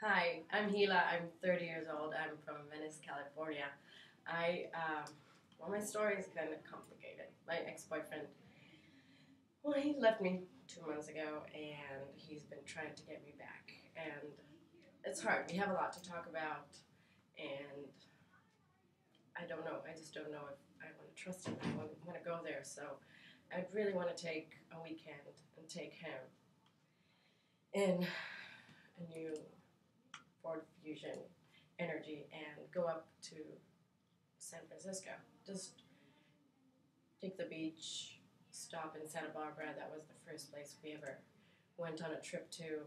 Hi, I'm Hila. I'm 30 years old. I'm from Venice, California. I, um, well, my story is kind of complicated. My ex boyfriend, well, he left me two months ago and he's been trying to get me back. And it's hard. We have a lot to talk about, and I don't know. I just don't know if I want to trust him. I want, to go there. So I'd really want to take a weekend and take him in a new Ford Fusion Energi and go up to San Francisco. Just take the beach, stop in Santa Barbara. That was the first place we ever went on a trip to.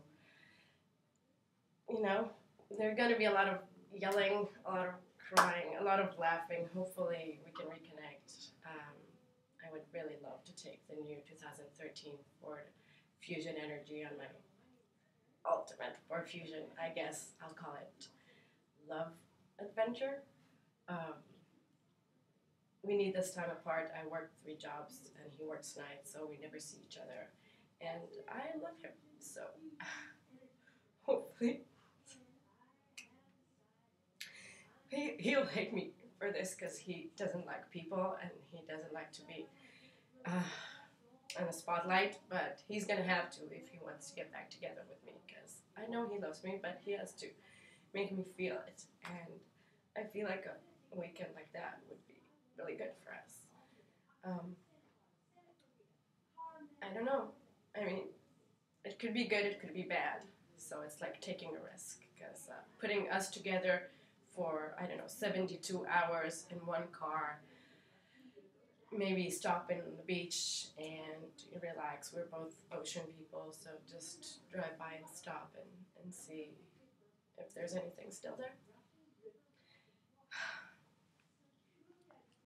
You know, there's going to be a lot of yelling, a lot of crying, a lot of laughing. Hopefully, we can reconnect. Um, I would really love to take the new 2013 Ford Fusion Energi on my ultimate or Fusion, I guess I'll call it love adventure. Um, we need this time apart. I work three jobs and he works nights, so we never see each other. And I love him, so hopefully he, he'll hate me for this because he doesn't like people and he doesn't like to be uh, in the spotlight, but he's gonna have to if he wants to get back together with me because I know he loves me, but he has to make me feel it. And I feel like a weekend like that would be really good for us. Um, I don't know. I mean, it could be good, it could be bad. So it's like taking a risk because uh, putting us together for, I don't know, 72 hours in one car, maybe stop in the beach and relax. We're both ocean people, so just drive by and stop and, and see if there's anything still there.